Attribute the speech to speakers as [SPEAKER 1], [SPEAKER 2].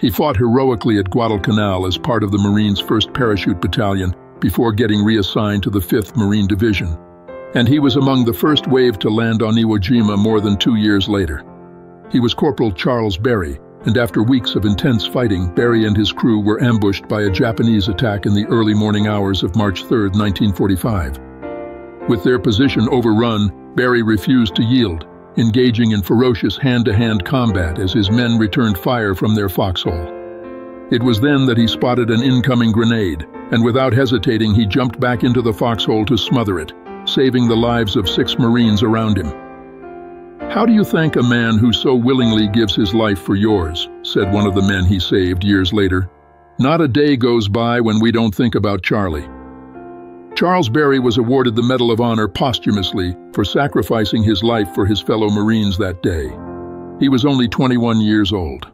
[SPEAKER 1] He fought heroically at Guadalcanal as part of the Marines' 1st Parachute Battalion before getting reassigned to the 5th Marine Division. And he was among the first wave to land on Iwo Jima more than two years later. He was Corporal Charles Berry, and after weeks of intense fighting, Berry and his crew were ambushed by a Japanese attack in the early morning hours of March 3, 1945. With their position overrun, Berry refused to yield, engaging in ferocious hand-to-hand -hand combat as his men returned fire from their foxhole. It was then that he spotted an incoming grenade, and without hesitating he jumped back into the foxhole to smother it, saving the lives of six Marines around him. How do you thank a man who so willingly gives his life for yours, said one of the men he saved years later. Not a day goes by when we don't think about Charlie. Charles Berry was awarded the Medal of Honor posthumously for sacrificing his life for his fellow Marines that day. He was only 21 years old.